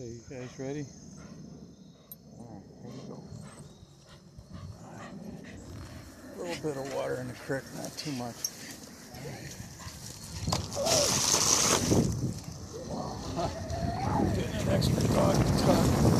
So you guys ready? Alright, here we go. A little bit of water in the creek, not too much. Getting an extra dog to.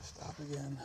stop again.